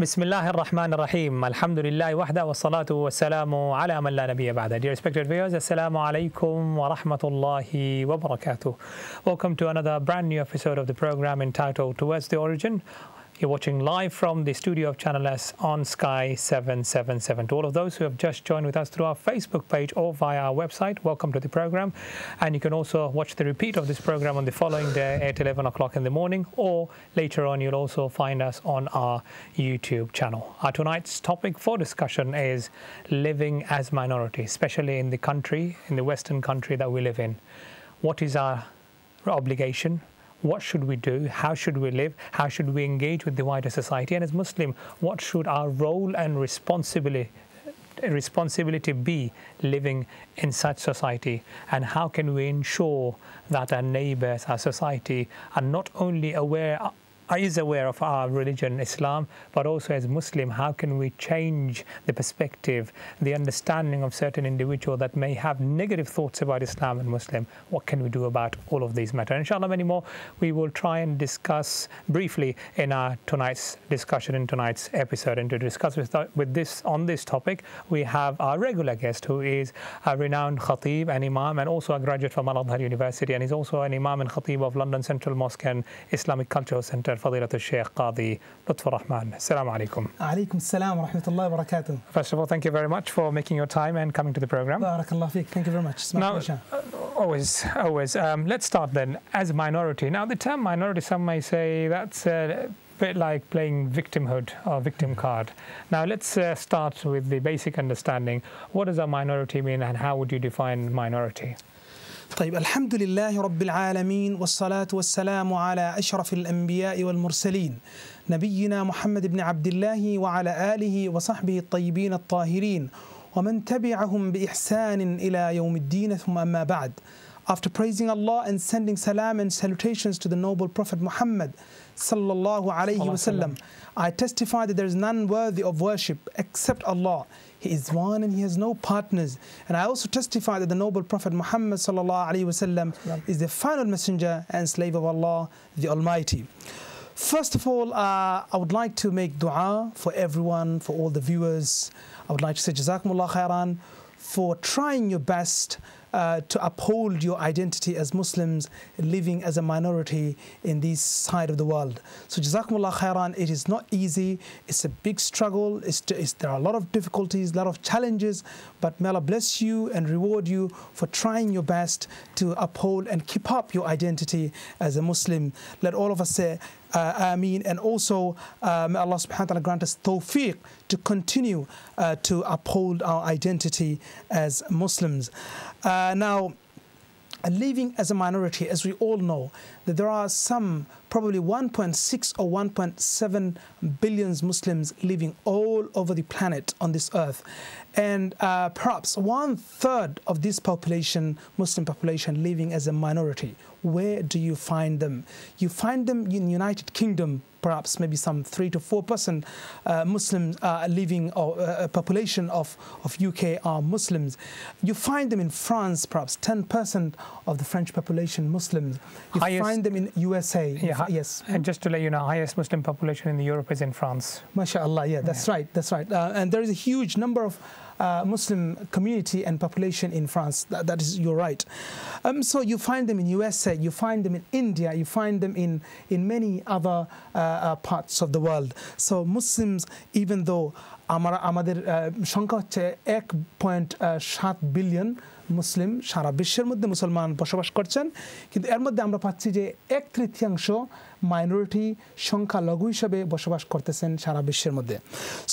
بسم الله الرحمن الرحيم الحمد لله وحده والصلاة والسلام على من لا نبي بعده Dear respected viewers alaikum wa rahmatullahi wa barakatuh Welcome to another brand new episode of the program entitled Towards the Origin You're watching live from the studio of Channel S on Sky 777. To all of those who have just joined with us through our Facebook page or via our website, welcome to the program. And you can also watch the repeat of this program on the following day at 11 o'clock in the morning, or later on, you'll also find us on our YouTube channel. Our tonight's topic for discussion is living as minority, especially in the country, in the Western country that we live in. What is our obligation? What should we do? How should we live? How should we engage with the wider society? And as Muslim, what should our role and responsibility responsibility be living in such society? And how can we ensure that our neighbors, our society, are not only aware is aware of our religion, Islam, but also as Muslim, how can we change the perspective, the understanding of certain individual that may have negative thoughts about Islam and Muslim? What can we do about all of these matters? Inshallah, many more we will try and discuss briefly in our tonight's discussion in tonight's episode. And to discuss with, with this on this topic, we have our regular guest who is a renowned khatib and imam and also a graduate from Al-Azhar University and is also an imam and khatib of London Central Mosque and Islamic Cultural Center فضيلة الشيخ قاضي لطف الرحمن السلام عليكم عليكم السلام ورحمة الله وبركاته First of all, thank you very much for making your time and coming to the program. بارك الله فيك Thank you very much. It's my Now, pleasure. uh, always, always. Um, let's start then. As minority. Now, the term minority, some may say that's a bit like playing victimhood or victim card. Now, let's uh, start with the basic understanding. What does a minority mean and how would you define minority? طيب الحمد لله رب العالمين والصلاة والسلام على أشرف الأنبياء والمرسلين نبينا محمد بن عبد الله وعلى آله وصحبه الطيبين الطاهرين ومن تبعهم بإحسان إلى يوم الدين ثم أما بعد After praising Allah and sending salam and salutations to the noble Prophet Muhammad sallallahu alayhi wasallam, I testify that there is none worthy of worship except Allah. He is one and he has no partners. And I also testify that the noble Prophet Muhammad wasallam is the final messenger and slave of Allah, the Almighty. First of all, uh, I would like to make dua for everyone, for all the viewers. I would like to say Jazakumullah khairan for trying your best uh, to uphold your identity as Muslims living as a minority in this side of the world. So Jazakumullah khairan, it is not easy, it's a big struggle, it's, it's, there are a lot of difficulties, a lot of challenges, but may Allah bless you and reward you for trying your best to uphold and keep up your identity as a Muslim. Let all of us say, uh, Ameen. And also, uh, may Allah subhanahu wa ta'ala grant us tawfiq to continue uh, to uphold our identity as Muslims. Uh, now, living as a minority, as we all know, that there are some probably 1.6 or 1.7 billions Muslims living all over the planet on this earth. And uh, perhaps one third of this population, Muslim population, living as a minority. Where do you find them? You find them in United Kingdom, perhaps maybe some three to four percent uh, Muslims uh, living or uh, a population of, of UK are Muslims. You find them in France, perhaps 10 percent of the French population Muslims. You Highest- find them in USA. Yeah, hi- Yes. And just to let you know, highest Muslim population in Europe is in France. MashaAllah, yeah, that's right, that's right. Uh, and there is a huge number of uh, Muslim community and population in France. That, that is, you're right. Um, so you find them in USA, you find them in India, you find them in, in many other uh, uh, parts of the world. So Muslims, even though আমরা আমাদের আহ, সংখ্যা হচ্ছে এক point সাত billion মুসলিম সারা বিশ্বের মধ্যে মুসলমান বসবাস করছেন কিন্তু এর মধ্যে আমরা পাচ্ছি যে এক তৃতীয়াংশ মাইনরিটি সংখ্যালঘু হিসাবে বসবাস করতেছেন সারা বিশ্বের মধ্যে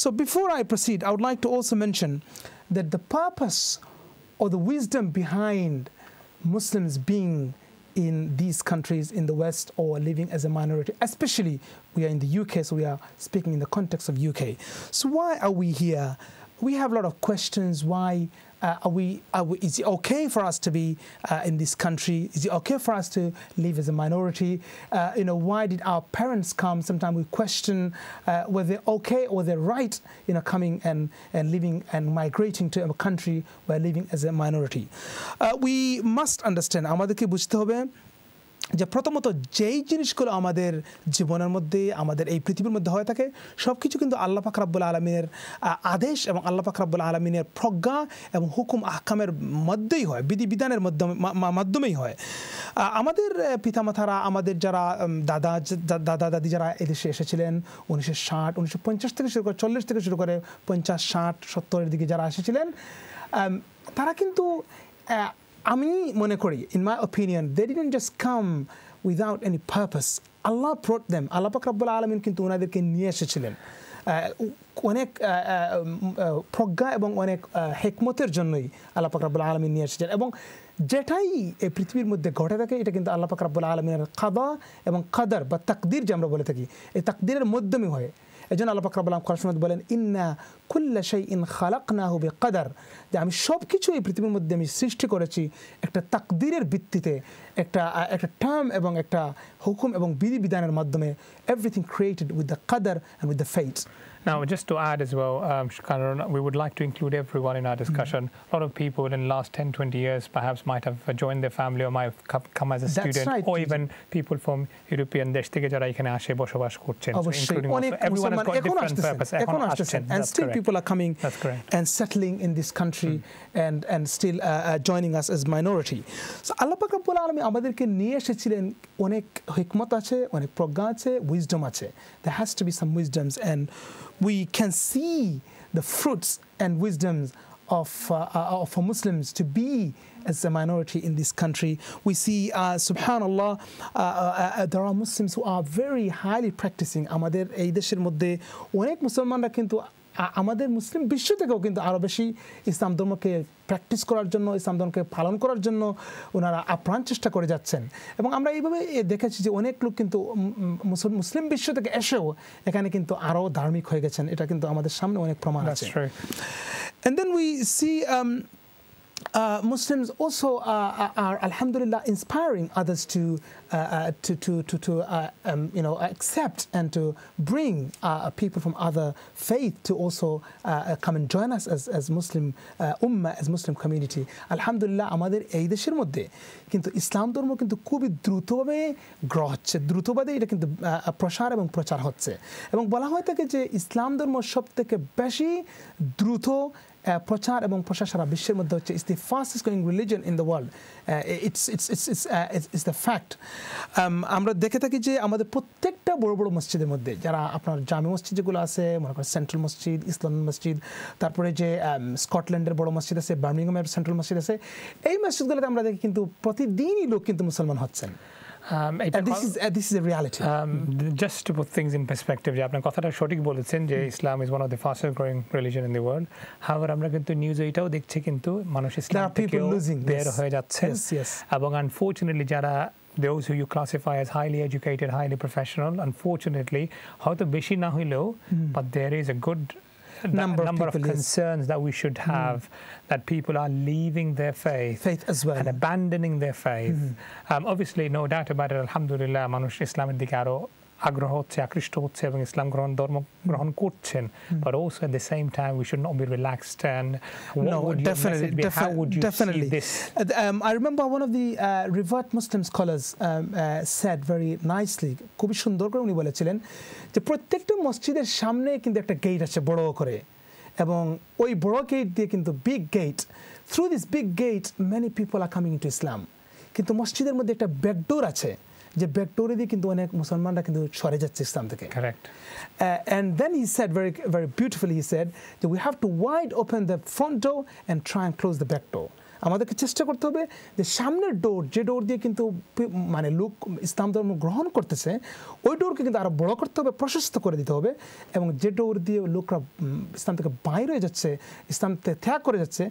so before I proceed I would like to also mention that the purpose or the wisdom behind Muslims being in these countries in the West or living as a minority, especially we are in the UK, so we are speaking in the context of UK. So why are we here? We have a lot of questions. Why uh, are, we, are we? Is it okay for us to be uh, in this country? Is it okay for us to live as a minority? Uh, you know, why did our parents come? Sometimes we question uh, whether they're okay or they're right, you know, coming and, and living and migrating to a country where living as a minority. Uh, we must understand, আমাদেরকে বুঝতে হবে যে প্রথমত যেই জিনিসগুলো আমাদের জীবনের মধ্যে, আমাদের এই পৃথিবীর মধ্যে হয়ে থাকে সব কিছু কিন্তু আল্লাহ পাক রাব্বুল আলমিনের আদেশ এবং আল্লাহ পাক রাব্বুল আলমিনের প্রজ্ঞা এবং হুকুম আহকামের মধ্যেই হয়, বিধি বিধানের মাধ্যমে মাধ্যমেই হয়। আমাদের পিতামাতারা, আমাদের যারা দাদা দাদা, দাদি যারা এদেশে এসেছিলেন, উনিশশো ষাট, উনিশশো পঞ্চাশ থেকে শুরু করে, চল্লিশ থেকে শুরু করে পঞ্চাশ, ষাট, সত্তরের দিকে যারা এসেছিলেন তারা কিন্তু আমি মনে করি in my opinion they didn't just come without any purpose Allah প্রোট them Allah পাক রব্বুল আলমিন কিন্তু ওনাদেরকে নিয়ে এসেছিলেন। অনেক প্রজ্ঞা এবং অনেক হেকমতের জন্যই আল্লাহ পাক রব্বুল আলমিন নিয়ে এসেছেন এবং যেটাই এই পৃথিবীর মধ্যে ঘটে থাকে, এটা কিন্তু আল্লাহ পাক রব্বুল আলমিনের খাদা এবং কাদার বা তাকদির যে আমরা বলে থাকি, এই তাকদিরের মাধ্যমে হয়। এই জন্য আল্লাহ পাকরাবুল্লাহ খরসমত বলেন, ইন্না কুল্লা সেই ইন খালাক না হবে কাদার যে আমি সব কিছু এই পৃথিবীর মধ্যে আমি সৃষ্টি করেছি একটা তাকদিরের ভিত্তিতে, একটা একটা টার্ম এবং একটা হুকুম এবং বিধি বিধানের মাধ্যমে এভরিথিং ক্রিয়েটেড উইথ দ্য কাদার and with the fates Now, just to add as well, um, we would like to include everyone in our discussion. Mm. A lot of people in the last 10, 20 years perhaps might have joined their family or might have come as a That's student right. or even people from European দেশ থেকে যারা এখানে আসে বসবাস করছেন অবশ্যই অনেক everyone has got different purpose এখন আসছেন and still people are coming That's correct. and settling in this country mm. and and still uh, uh, joining us as minority so আল্লাহ পাক রব্বুল আলামিন আমাদেরকে নিয়ে এসেছিলেন অনেক হিকমত আছে অনেক প্রজ্ঞা আছে উইজডম আছে there has to be some wisdoms and we can see the fruits and wisdoms of, uh, uh, for Muslims to be as a minority in this country. We see, uh, subhanAllah, uh, uh, there are Muslims who are very highly practicing. আমাদের এই দেশের মধ্যে অনেক মুসলমানরা কিন্তু আমাদের মুসলিম বিশ্ব থেকেও কিন্তু আরও বেশি ইসলাম ধর্মকে প্র্যাকটিস করার জন্য ইসলাম ধর্মকে পালন করার জন্য ওনারা আপ্রাণ চেষ্টা করে যাচ্ছেন। এবং আমরা এইভাবে দেখেছি যে অনেক লোক কিন্তু মুসলিম বিশ্ব থেকে এসেও এখানে কিন্তু আরও ধার্মিক হয়ে গেছেন। এটা কিন্তু আমাদের সামনে অনেক প্রমাণ আছে। And then we um, uh, Muslims also uh, are, alhamdulillah, inspiring others to uh, uh to to to, to uh, um, you know accept and to bring uh, people from other faith to also come and join us as as Muslim ummah, as Muslim community. Alhamdulillah, আমাদের এই দেশের মধ্যে কিন্তু ইসলাম ধর্ম কিন্তু খুবই দ্রুতভাবে গ্রহ হচ্ছে দ্রুতভাবে এটা কিন্তু প্রসার এবং প্রচার হচ্ছে এবং বলা হয় থাকে যে ইসলাম ধর্ম সব থেকে বেশি দ্রুত প্রচার এবং প্রসার সারা বিশ্বের মধ্যে হচ্ছে it's the fastest growing religion in the world it's it's it's it's it's the fact আমরা দেখে থাকি যে আমাদের প্রত্যেকটা বড় বড় মসজিদের মধ্যে, যারা আপনার জামি মসজিদ যেগুলো আছে, মনে করেন সেন্ট্রাল মসজিদ ইসলাম মসজিদ তারপরে যে স্কটল্যান্ডের বড় মসজিদ আছে বার্মিংহামের সেন্ট্রাল মসজিদ আছে, এই মসজিদগুলোতে আমরা দেখি কিন্তু প্রতিদিনই লোক কিন্তু মুসলমান হচ্ছেন। Um, this is uh, this is a reality. Um, just to put things in perspective, যে আপনার কথাটা সঠিক বলেছেন যে ইসলাম is one of the fastest growing religion in the world হাওয়ার আমরা কিন্তু নিউজ এটাও দেখছি কিন্তু মানুষ ইসলাম থেকে বের হয়ে যাচ্ছে এবং আনফর্চুনেটলি যারা those who you classify as highly educated, highly professional, unfortunately, হয়তো বেশি না হইলেও but there is a good number, number of, concerns is. that we should hmm. have mm. that people are leaving their faith, faith as well, and abandoning their faith. Mm. Um, obviously, no doubt about it. Alhamdulillah, Manush Islam Dikaro আগ্রহ হচ্ছে আকৃষ্ট হচ্ছে এবং ইসলাম গ্রহণ ধর্ম গ্রহণ করছেন। But also at the same time we should not be relaxed and no definitely definitely I remember one of the revert Muslim scholars said very nicely খুব সুন্দর করে উনি বলেছিলেন যে প্রত্যেকটা মসজিদের সামনে কিন্তু একটা গেট আছে বড় করে। এবং ওই বড় গেট দিয়ে কিন্তু big gate through this big gate many people are coming to Islam কিন্তু মসজিদের মধ্যে একটা ব্যাকডোর আছে। যে ব্যাকডোরে দিয়ে কিন্তু অনেক মুসলমানরা কিন্তু সরে যাচ্ছে ইসলাম থেকে। And then he said very very beautifully he said যে we have to wide open the front door and try and close the back door আমাদেরকে চেষ্টা করতে হবে যে সামনের ডোর যে ডোর দিয়ে কিন্তু মানে লোক ইসলাম ধর্ম গ্রহণ করতেছে ওই ডোরকে কিন্তু আরও বড় করতে হবে প্রশস্ত করে দিতে হবে এবং যে ডোর দিয়ে লোকরা ইসলাম থেকে বাইরে হয়ে যাচ্ছে ইসলাম থেকে ত্যাগ করে যাচ্ছে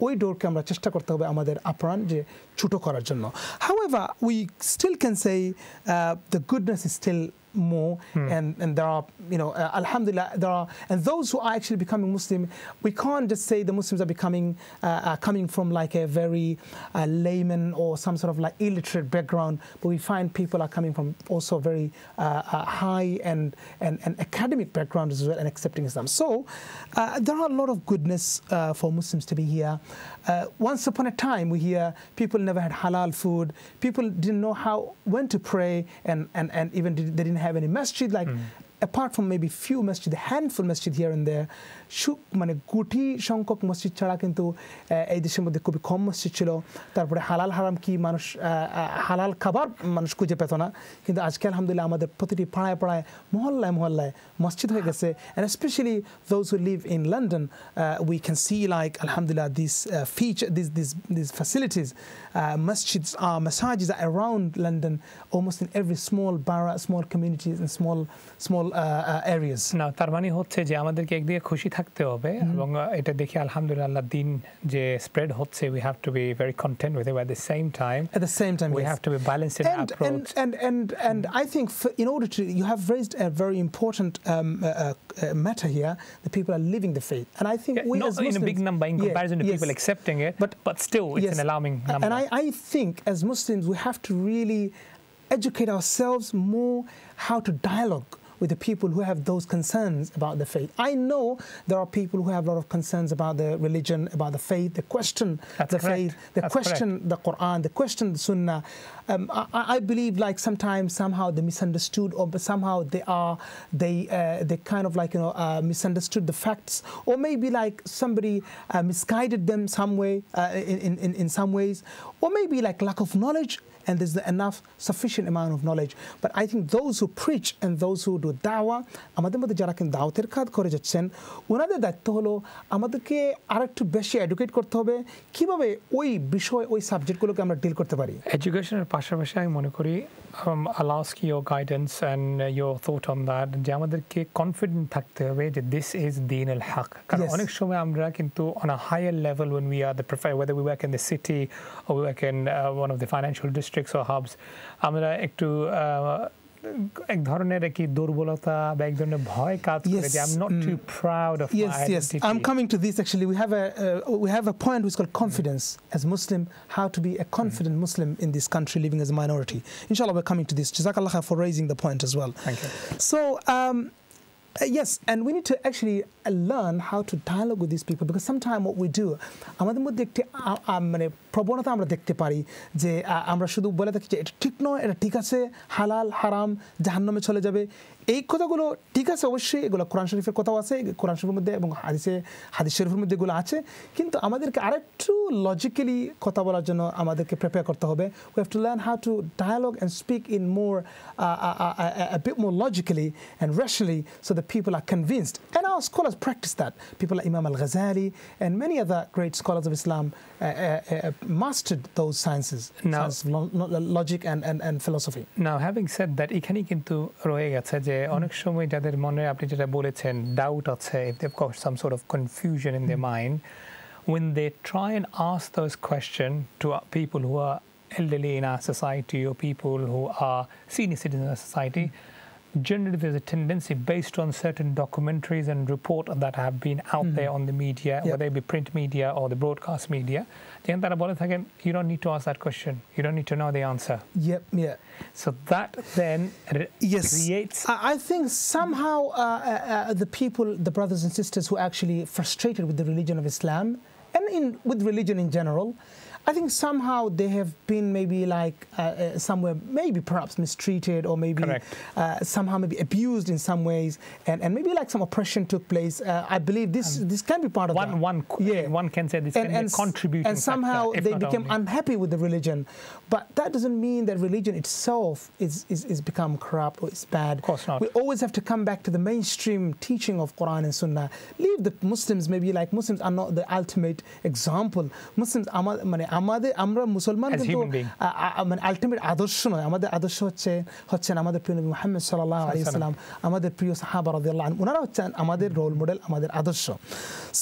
ওই ডোরকে আমরা চেষ্টা করতে হবে আমাদের আপ্রাণ যে ছোটো করার জন্য however we still can say the goodness is still more. And and there are you know uh, alhamdulillah there are and those who are actually becoming muslim we can't just say the muslims are becoming uh, are coming from like a very uh, layman or some sort of like illiterate background but we find people are coming from also very uh, uh, high and, and and academic background as well and accepting islam. So uh, there are a lot of goodness uh, for muslims to be here. Uh, once upon a time we hear people never had halal food. People didn't know how when to pray and and, and even did, they didn't have any masjid like hmm. apart from maybe few masjid a handful masjid here and there মানে গুটি সংখ্যক মসজিদ ছাড়া কিন্তু এই দেশের মধ্যে খুবই কম মসজিদ ছিল। তারপরে হালাল হারাম কি মানুষ হালাল খাবার মানুষ খুঁজে পেত না। কিন্তু আজকে আলহামদুলিল্লাহ আমাদের প্রতিটি পাড়ায় পাড়ায়, মহল্লায় মহল্লায় মসজিদ হয়ে গেছে। And specially those who live in London we can see like আলহামদুলিল্লাহ দিস ফিচ দিস দিস দিস ফ্যাসিলিটিস মসজিদ are মেসাজ is around London almost in every small বারা small communities in small small areas না, তার মানে হচ্ছে যে আমাদেরকে একদিকে খুশি থাকতে হবে এবং আহ, এটা দেখে আলহামদুলিল্লাহ আল্লাহ দিন যে স্প্রেড হচ্ছে we have to be very content with at the same time at the same time we yes. have to be balanced in and, approach and, and, and, and I think for, in order to, you have raised a very important um, uh, uh, matter here. The people are living the faith, and I think Yeah, we not as in a Muslims, big number in Yeah, comparison to yes. people accepting it, But- but still it's Yes. an alarming number. And I, I think as Muslims, we have to really educate ourselves more how to dialogue with the people who have those concerns about the faith. I know there are people who have a lot of concerns about the religion, about the faith, they question That's the correct. faith, they That's question the Quran, they question the Sunnah. Um, I, I believe like sometimes somehow they misunderstood or somehow they are they uh, they kind of like you know uh, misunderstood the facts or maybe like somebody uh, misguided them some way uh, in, in in some ways or maybe like lack of knowledge and there's enough, sufficient amount of knowledge. But I think those who preach and those who do dawah, আমাদের মধ্যে যারা কিন্তু দাওয়াতের কাজ করে যাচ্ছেন, ওনাদের দায়িত্ব হলো আমাদেরকে আরেকটু বেশি এডুকেট করতে হবে, কীভাবে ওই বিষয়, ওই সাবজেক্টগুলোকে আমরা ডিল করতে পারি? এডুকেশনের পাশাপাশি আমি মনে করি আলাউস কি your guidance and your thought on that যে আমাদেরকে কনফিডেন্ট থাকতে হবে যে দিস ইজ দিন আল হক কারণ Yes. অনেক সময় আমরা কিন্তু on a higher level when we are the prefer weather we work in the city O we work in one of the financial districts O hubs আমরা একটু আহ, এক ধরনের কি দুর্বলতা বা এক ধরনের ভয় কাজ করে Yes, যে I am not too proud of Yes, yes. I'm coming to this actually. We have a uh, we have a point which is called confidence as Muslim. How to be a confident Muslim in this country living as a minority. Inshallah, we're coming to this. Jazakallah khair for raising the point as well. Thank you. So. Um, uh, yes, and we need to actually uh, learn how to dialogue with these people because sometimes what we do, আমাদের মধ্যে একটি মানে প্রবণতা আমরা দেখতে পারি যে আমরা শুধু বলে থাকি যে এটা ঠিক নয় এটা ঠিক আছে হালাল হারাম জাহান্নামে চলে যাবে এই কথাগুলো ঠিক আছে অবশ্যই এগুলো কোরআন শরীফের কথাও আছে কোরআন শরীফের মধ্যে এবং হাদিসে হাদিস শরীফের মধ্যে এগুলো আছে কিন্তু আমাদেরকে আরেকটু লজিক্যালি কথা বলার জন্য আমাদেরকে প্রিপেয়ার করতে হবে we have to learn how to dialogue and speak in more a bit more logically and rationally so that people are convinced. And our scholars practice that. People like Imam al Ghazali and many other great scholars of Islam uh, uh, uh, mastered those sciences, Now- science of lo- lo- logic and, and, and philosophy. Now having said that এখানেই কিন্তু রয়ে গেছে যে অনেক সময় যাদের মনে আপনি যেটা বলেছেন ডাউট আছে if they've got some sort of confusion in their mind when they try and ask those questions to uh, people who are elderly in our society or people who are senior citizens in our society generally there's a tendency based on certain documentaries and reports that have been out mm-hmm. there on the media, yep. whether it be print media or the broadcast media, you don't need to ask that question. You don't need to know the answer. Yep, yeah. So that then yes. creates... I think somehow uh, uh, uh, the people, the brothers and sisters who are actually frustrated with the religion of Islam and in, with religion in general, I think somehow they have been maybe like uh, uh somewhere maybe perhaps mistreated or maybe uh, somehow maybe abused in some ways and, and maybe like some oppression took place. Uh, I believe this um, this can be part of one, that. One, yeah. one can say this and, can and be contributing And somehow factor, they became only. unhappy with the religion. But that doesn't mean that religion itself is, is, is become corrupt or is bad. Of course not. We always have to come back to the mainstream teaching of Quran and Sunnah. Leave the Muslims maybe like Muslims are not the ultimate example. Muslims are আমাদের আমরা মুসলমান As কিন্তু human being. আ- আ- মানে ultimate আদর্শ নয় আমাদের আদর্শ হচ্ছে হচ্ছেন আমাদের প্রিয় নবী মুহাম্মদ সাল্লাহ আলাইসাল্লাম আমাদের প্রিয় সাহাবা রাদিয়াল্লাহু আনহুম ওনারা হচ্ছেন আমাদের রোল মডেল আমাদের আদর্শ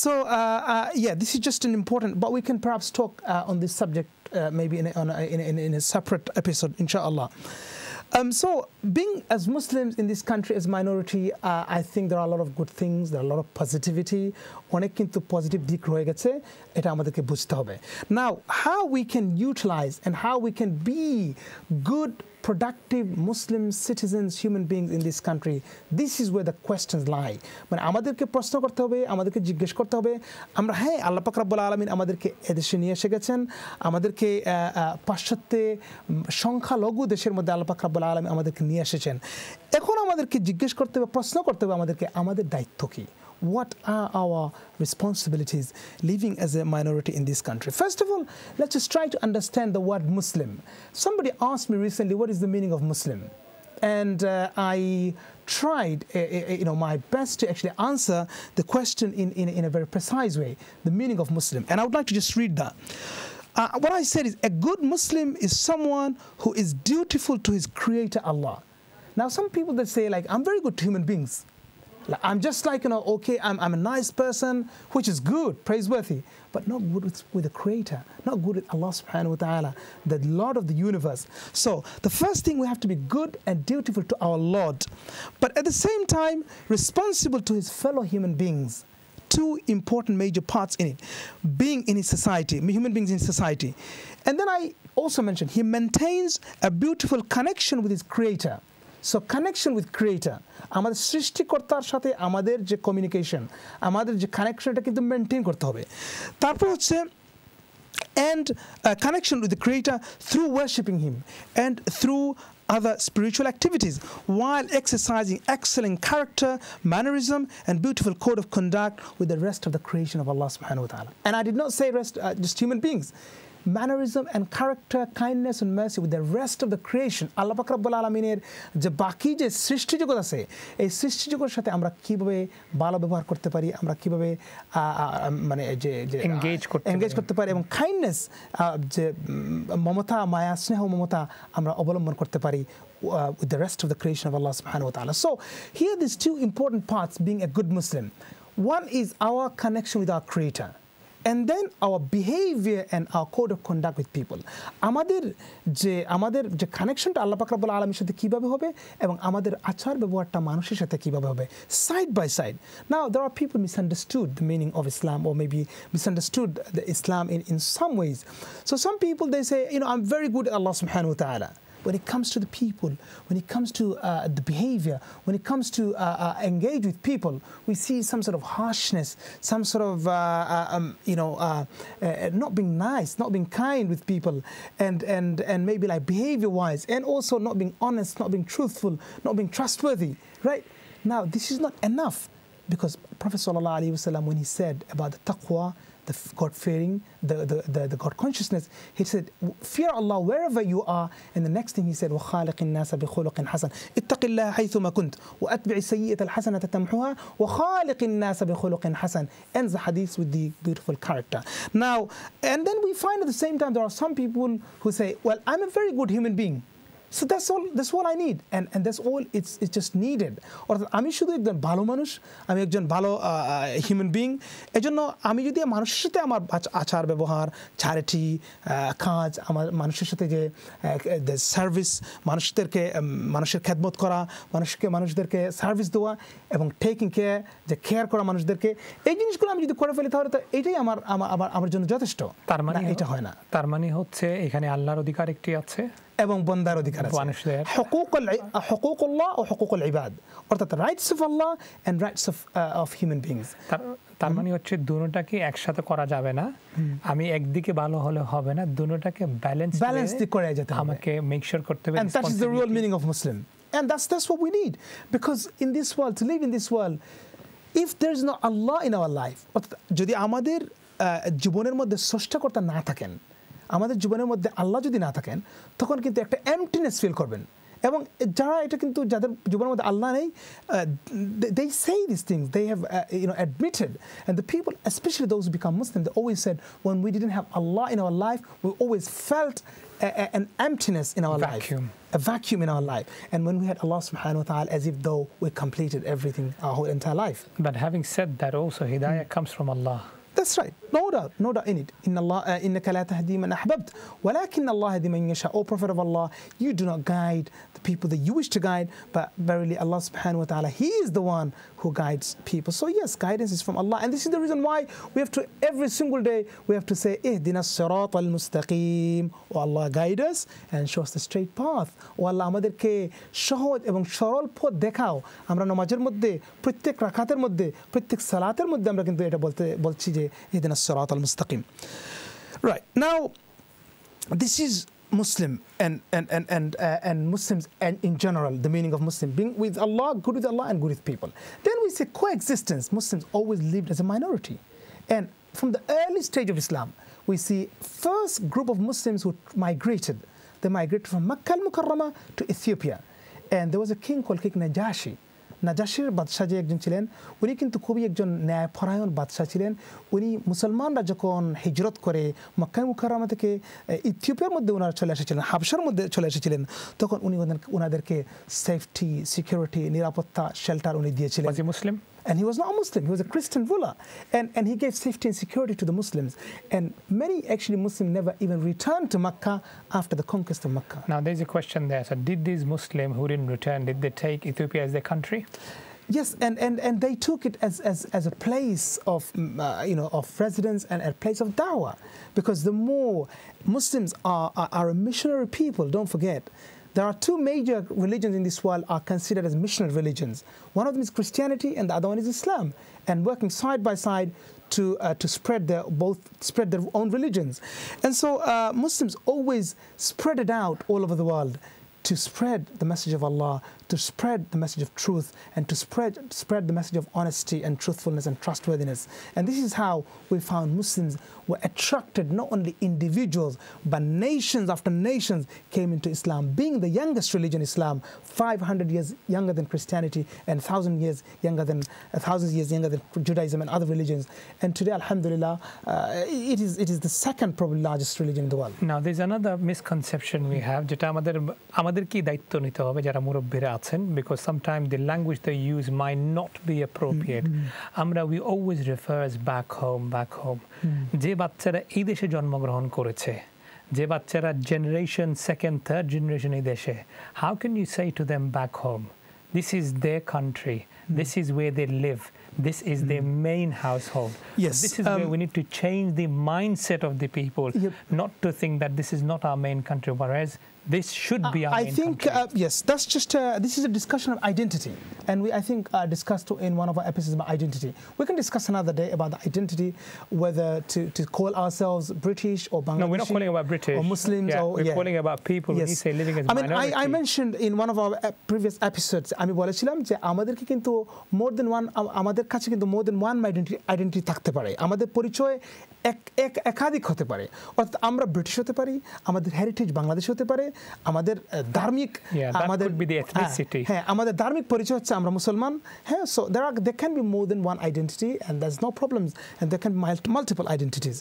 so uh, uh, yeah this is just an important but we can perhaps talk uh, on this subject uh, maybe in a, on a, in, a, in a- in a separate episode inshallah Um, so, being as Muslims in this country as minority, uh, I think there are a lot of good things, there are a lot of positivity. অনেক কিন্তু positive দিক রয়ে গেছে এটা আমাদেরকে বুঝতে হবে নাও how we can utilise and how we can be good productive Muslim citizens, human beings in this country. This is where the questions lie. মানে আমাদেরকে প্রশ্ন করতে হবে আমাদেরকে জিজ্ঞেস করতে হবে আমরা হ্যাঁ আল্লাহ পাক রাব্বুল আলমিন আমাদেরকে এদেশে নিয়ে এসে গেছেন আমাদেরকে পাশ্চাত্যে সংখ্যালঘু দেশের মধ্যে আল্লাহ পাক রাব্বুল আলমিন আমাদেরকে নিয়ে এসেছেন এখন আমাদেরকে জিজ্ঞেস করতে হবে প্রশ্ন করতে হবে আমাদেরকে আমাদের দায়িত্ব কী what are our responsibilities living as a minority in this country? First of all, let's just try to understand the word Muslim. Somebody asked me recently, what is the meaning of Muslim? And uh, I tried uh, uh, you know, my best to actually answer the question in, in, in, a very precise way, the meaning of Muslim. And I would like to just read that. Uh, what I said is a good Muslim is someone who is dutiful to his creator Allah. Now, some people that say, like, I'm very good to human beings. I'm just like, you know, okay, I'm, I'm a nice person, which is good, praiseworthy, but not good with, with the Creator, not good with Allah subhanahu wa ta'ala, the Lord of the universe. So the first thing we have to be good and dutiful to our Lord, but at the same time, responsible to his fellow human beings. Two important major parts in it being in his society, human beings in society. And then I also mentioned he maintains a beautiful connection with his Creator. So connection with creator আমাদের সৃষ্টিকর্তার সাথে আমাদের যে communication আমাদের যে connection এটা কিন্তু maintain করতে হবে তারপর হচ্ছে and a connection with the Creator through worshipping Him and through other spiritual activities while exercising excellent character, mannerism, and beautiful code of conduct with the rest of the creation of Allah subhanahu wa ta'ala. And I did not say rest, uh, just human beings. Mannerism and character kindness and mercy with the rest of the creation Allah ফাকরাবুল আলমিনের যে বাকি যে সৃষ্টি জগৎ আছে এই সৃষ্টি জগতের সাথে আমরা কীভাবে ভালো ব্যবহার করতে পারি আমরা কীভাবে মানে যে এনগেজ করতে এনগেজ করতে পারি এবং কাইন্ডনেস যে মমতা মায়া স্নেহ মমতা আমরা অবলম্বন করতে পারি Uh, with the rest of the creation of Allah subhanahu wa ta'ala. So here these two important parts being a good Muslim. One is our connection with our creator. and then our behavior and our code of conduct with people আমাদের যে আমাদের যে কানেকশনটা আল্লাহ পাক রাব্বুল আলামিনের সাথে কিভাবে হবে এবং আমাদের আচার ব্যবহারটা মানুষের সাথে কিভাবে হবে side by side now there are people misunderstood the meaning of Islam or maybe misunderstood the Islam in, in some ways so some people they say you know I'm very good at Allah subhanahu wa ta'ala when it comes to the people, when it comes to uh, the behavior, when it comes to uh, uh, engage with people, we see some sort of harshness, some sort of, uh, uh, um, you know, not being nice, not being kind with people, and, and, and maybe like behavior wise, and also not being honest, not being truthful, not being trustworthy, right? Now, this is not enough because Prophet ﷺ, when he said about the taqwa, the God fearing, the, the, the, the, God consciousness. He said, Fear Allah wherever you are. And the next thing he said, وَخَالِقِ النَّاسَ بِخُلُقٍ حَسَنٍ اتَّقِ اللَّهَ حَيْثُمَا كُنْتَ وَأَتْبِعِ السَّيِّئَةَ الْحَسَنَةَ تَمْحُهَا وَخَالِقِ النَّاسَ بِخُلُقٍ حَسَنٍ Ends the hadith with the beautiful character. Now, and then we find at the same time there are some people who say, Well, I'm a very good human being. So that's all that's all I need. And and that's all it's it's just needed. অর্থাৎ আমি শুধু একজন ভালো মানুষ আমি একজন ভালো human being এজন্য আমি যদি মানুষের সাথে আমার আচার ব্যবহার চ্যারিটি কাজ আমার মানুষের সাথে যে সার্ভিস মানুষদেরকে মানুষের খেদমত করা মানুষকে মানুষদেরকে সার্ভিস দেওয়া এবং টেকিং কেয়ার যে কেয়ার করা মানুষদেরকে এই জিনিসগুলো আমি যদি করে ফেলি তাহলে তো এটাই আমার আমার আমার জন্য যথেষ্ট। তার মানে এটা হয় না। তার মানে হচ্ছে এখানে আল্লাহর অধিকার একটি আছে। এবং বন্দার অধিকার আছে। হকুকুল্লাহ ও হকুকুল ইবাদ। অর্থাৎ rights of Allah and rights of of human beings তার মানে হচ্ছে দুটোটাকে একসাথে করা যাবে না। আমি একদিকে ভালো হলে হবে না দুটোটাকে ব্যালেন্স ব্যালেন্স করে যেতে হবে। আমাকে মেক শিওর করতে হবে and that is the real meaning of Muslim and that's that's what we need because in this world to live in this world if there is no Allah in our life অর্থাৎ যদি আমাদের জীবনের মধ্যে স্রষ্টাকর্তা না থাকেন আমাদের জীবনের মধ্যে আল্লাহ যদি না থাকেন তখন কিন্তু একটা এমটিনেস ফিল করবেন এবং যারা এটা কিন্তু যাদের জীবনের মধ্যে আল্লাহ নেই they say these things they have uh, you know admitted and the people especially those who become Muslim they always said when we didn't have Allah in our life we always felt a, a, an emptiness in our vacuum. life a vacuum in our life and when we had Allah subhanahu wa ta'ala as if though we completed everything our whole entire life but having said that also hidayah mm. comes from Allah That's right. No doubt, no doubt in it. Inna Allah, uh, innaka la tahdi man ahbabt, walakin Allah hadi man yasha. O Prophet of Allah, you do not guide people that you wish to guide, but verily Allah subhanahu wa ta'ala, He is the one who guides people. So yes, guidance is from Allah. And this is the reason why we have to, every single day, we have to say, Ihdina sirat al-mustaqim. O Allah, guide us and show us the straight path. ও আল্লাহ আমাদেরকে সহজ এবং সরল পথ দেখাও আমরা নমাজের মধ্যে প্রত্যেক রাখাতের মধ্যে প্রত্যেক সালাতের মধ্যে আমরা কিন্তু এটা বলতে বলছি যে ইহদিন সরাত আল মুস্তাকিম right this is Muslim and and and and uh, and Muslims and in general the meaning of Muslim being with Allah, good with Allah, and good with people. Then we say coexistence. Muslims always lived as a minority, and from the early stage of Islam, we see first group of Muslims who migrated. They migrated from Makkah al-Mukarramah to Ethiopia, and there was a king called King Najashi. নাজাসির বাদশাহ যে একজন ছিলেন, উনি কিন্তু খুবই একজন ন্যায়পরায়ণ বাদশাহ ছিলেন উনি মুসলমানরা যখন হিজরত করে মক্কায় মুখারামা থেকে ইথিওপিয়ার মধ্যে ওনারা চলে এসেছিলেন হাবসার মধ্যে চলে এসেছিলেন, তখন উনি ওনাদেরকে সেফটি সিকিউরিটি নিরাপত্তা শেল্টার উনি দিয়েছিলেন Muslim? And he was not a Muslim, he was a Christian ruler. And, and he gave safety and security to the Muslims. And many actually Muslims never even returned to Mecca after the conquest of Mecca. Now, there's a question there. So, did these Muslims who didn't return, did they take Ethiopia as their country? Yes, and, and, and they took it as, as, as a place of, mm, uh, you know, of residence and a place of dawah. Because the more Muslims are, are, are a missionary people, don't forget. There are two major religions in this world are considered as missionary religions. One of them is Christianity and the other one is Islam. And working side by side to, uh, to spread their, both spread their own religions. And so uh, Muslims always spread it out all over the world to spread the message of Allah, to spread the message of truth, and to spread, spread the message of honesty and truthfulness and trustworthiness. And this is how we found Muslims were attracted, not only individuals, but nations after nations came into Islam. Being the youngest religion, Islam, 500 years younger than Christianity and 1,000 years younger than, a thousand years younger than Judaism and other religions. And today, Alhamdulillah, uh, it, is, it is the second probably largest religion in the world. Now, there's another misconception we have যেটা আমাদের আমাদের কি দায়িত্ব নিতে হবে যারা মুরব্বীরা আছেন because sometimes the language they use might not be appropriate আমরা we always refers back home back home যে বাচ্চারা এই দেশে জন্মগ্রহণ করেছে যে বাচ্চারা জেনারেশন সেকেন্ড থার্ড জেনারেশন এই দেশে how can you say to them back home this is their country this is where they live this is their main household Yes, this is where um, we need to change the mindset of the people Yep. not to think that this is not our main country, whereas this should be our I main think country. uh, yes, that's just uh, this is a discussion of identity, and we I think uh, discussed in one of our episodes about identity. We can discuss another day about the identity, whether to, to call ourselves British or Bangladeshi. no, we're not calling about British or Muslims Yeah, or we're yeah. calling about people when you say living as I mean, minority. I, I mentioned in one of our uh, previous episodes, আমি বলেছিলাম যে আমাদেরকে কিন্তু more than one আমাদের কাছে কিন্তু more than one identity identity থাকতে পারে আমাদের পরিচয় এক এক একাধিক হতে পারে অর্থাৎ আমরা ব্রিটিশ হতে পারি আমাদের হেরিটেজ বাংলাদেশ হতে পারে আমাদের আহ, ধার্মিক Yeah, that আমাদের could be the ethnicity. হ্যাঁ, হ্যাঁ আমাদের ধার্মিক পরিচয় হচ্ছে আমরা মুসলমান হ্যাঁ so there are there can be more than one identity and there's no problems and there can be mul- multiple identities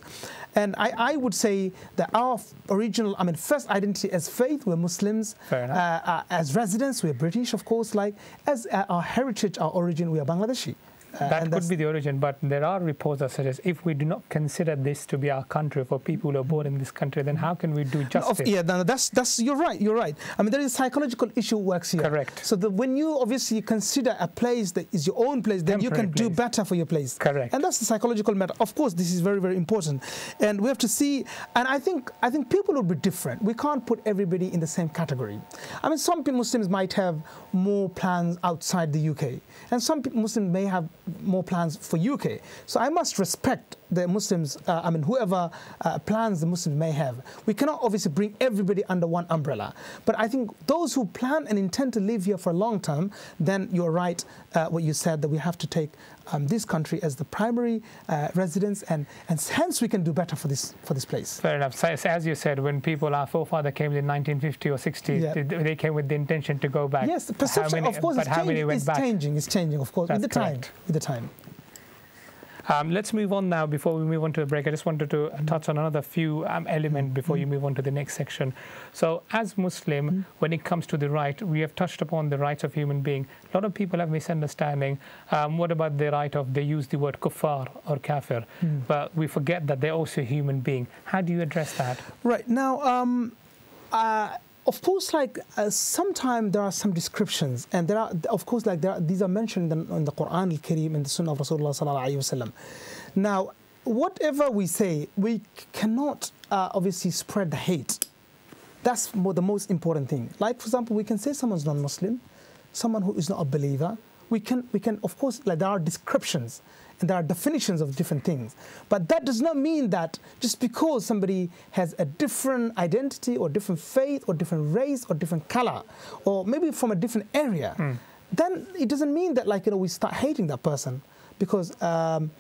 and I, I would say that our f- original I mean first identity as faith we're Muslims Fair enough. uh, uh, as residents we're British of course like as uh, our heritage our origin we are Bangladeshi Uh, Uh, that could be the origin, but there are reports that suggest if we do not consider this to be our country for people who are born in this country, then how can we do justice? yeah, no, that's that's you're right. You're right. I mean, there is a psychological issue works here. Correct. So that when you obviously consider a place that is your own place, then you can Temporary do better for your place. Correct. And that's the psychological matter. Of course, this is very very important, and we have to see. And I think I think people will be different. We can't put everybody in the same category. I mean, some Muslims might have more plans outside the UK, and some Muslims may have more plans for UK. So I must respect the Muslims. Uh, I mean, whoever uh, plans the Muslims may have. We cannot obviously bring everybody under one umbrella. But I think those who plan and intend to live here for a long term, then you're right. Uh, what you said that we have to take um, this country as the primary uh, residence, and and hence we can do better for this for this place. Fair enough. So, as you said, when people, our forefather came in 1950 or 60, Yeah. they, came with the intention to go back. Yes, the perception, many- of course, but it's how many changing. It's changing. It's changing, of course, with That's the time. With the time. Um, let's move on now. Before we move on to a break, I just wanted to Mm-hmm. touch on another few um, element before you move on to the next section. So, as Muslim, Mm-hmm. when it comes to the right, we have touched upon the rights of human being. A lot of people have misunderstanding. Um, what about the right of they use the word kuffar or kafir, Mm. but we forget that they're also human being. How do you address that? Right now, um, uh, of course, like uh, sometimes there are some descriptions, and there are, of course, like there are, these are mentioned in the, in the Quran al Kareem and the Sunnah of Rasulullah. Now, whatever we say, we cannot uh, obviously spread the hate. That's mo- the most important thing. Like, for example, we can say someone's non-Muslim, someone who is not a believer. We can, we can, of course, like there are descriptions and there are definitions of different things. But that does not mean that just because somebody has a different identity or different faith or different race or different color or maybe from a different area, then it doesn't mean that like you know we start hating that person because um,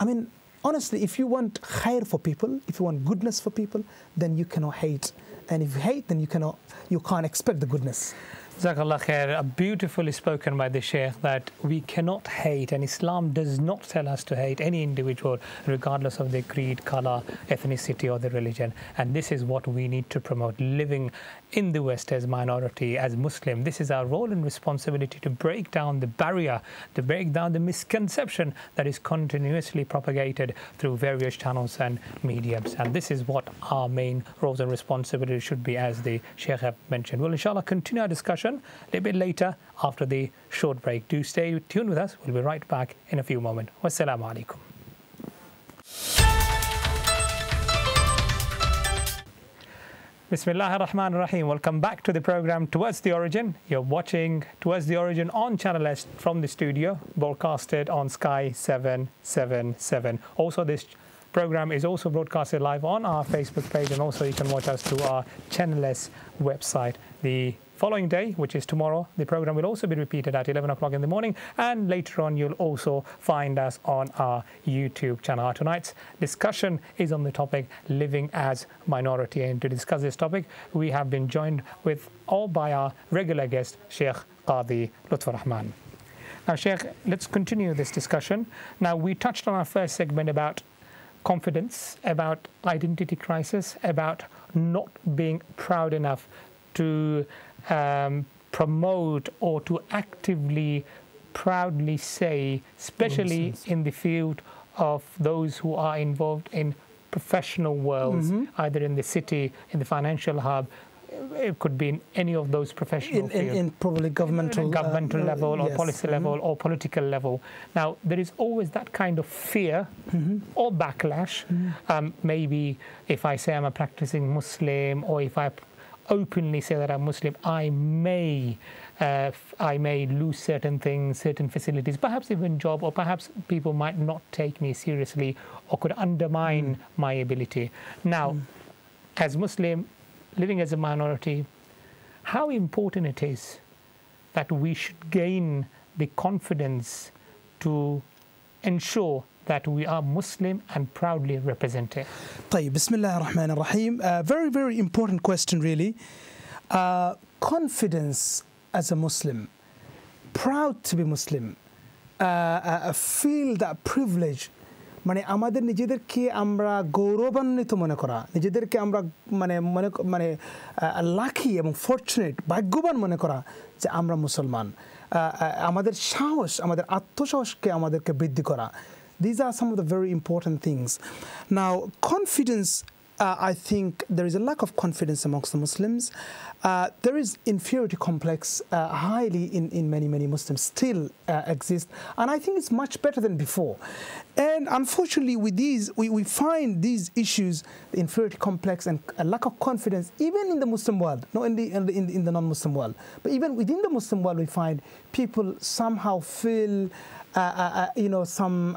I mean honestly, if you want khair for people, if you want goodness for people, then you cannot hate. And if you hate, then you cannot, you can't expect the goodness. Jazakallah khair, beautifully spoken by the Sheikh that we cannot hate, and Islam does not tell us to hate any individual, regardless of their creed, color, ethnicity, or their religion. And this is what we need to promote living in the West as minority, as Muslim. This is our role and responsibility to break down the barrier, to break down the misconception that is continuously propagated through various channels and mediums. And this is what our main roles and responsibilities should be, as the Sheikh have mentioned. We'll inshallah continue our discussion a little bit later after the short break. Do stay tuned with us. We'll be right back in a few moments. Wassalamu alaikum. Bismillah ar-Rahman ar-Rahim. Welcome back to the program Towards the Origin. You're watching Towards the Origin on Channel S from the studio, broadcasted on Sky 777. Also, this program is also broadcasted live on our Facebook page, and also you can watch us through our Channel S website. The following day, which is tomorrow, the program will also be repeated at 11 o'clock in the morning, and later on, you'll also find us on our YouTube channel. Tonight's discussion is on the topic living as minority, and to discuss this topic, we have been joined with all by our regular guest, Sheikh Qadi Lutfur Rahman. Now, Sheikh, let's continue this discussion. Now, we touched on our first segment about confidence, about identity crisis, about not being proud enough to um, promote or to actively, proudly say, especially in the field of those who are involved in professional worlds, either in the city, in the financial hub. It could be in any of those professional In, in, fields in probably governmental, uh, governmental uh, level or yes. policy level or political level. Now, there is always that kind of fear or backlash. Um, maybe if I say I'm a practicing Muslim or if I openly say that I'm Muslim, I may. Uh, I may lose certain things, certain facilities, perhaps even job, or perhaps people might not take me seriously or could undermine my ability. Now, as Muslim, living as a minority, how important it is that we should gain the confidence to ensure that we are Muslim and proudly represented. طيب بسم الله الرحمن الرحيم uh, very very important question really uh, confidence as a Muslim proud to be Muslim uh, uh, feel that privilege মানে আমাদের নিজেদেরকে আমরা গৌরবান্বিত মনে করা নিজেদেরকে আমরা মানে মনে মানে লাখি এবং ফর্চুনেট ভাগ্যবান মনে করা যে আমরা মুসলমান আমাদের সাহস আমাদের আত্মসাহসকে আমাদেরকে বৃদ্ধি করা These are some of the very important things. Now, confidence, uh, I think there is a lack of confidence amongst the Muslims. Uh, there is inferiority complex uh, highly in, in many, many Muslims still uh, exist. And I think it's much better than before. And unfortunately, with these, we, we find these issues, the inferiority complex and a lack of confidence, even in the Muslim world, not in the, in the, in the, in the non-Muslim world, but even within the Muslim world, we find people somehow feel you know some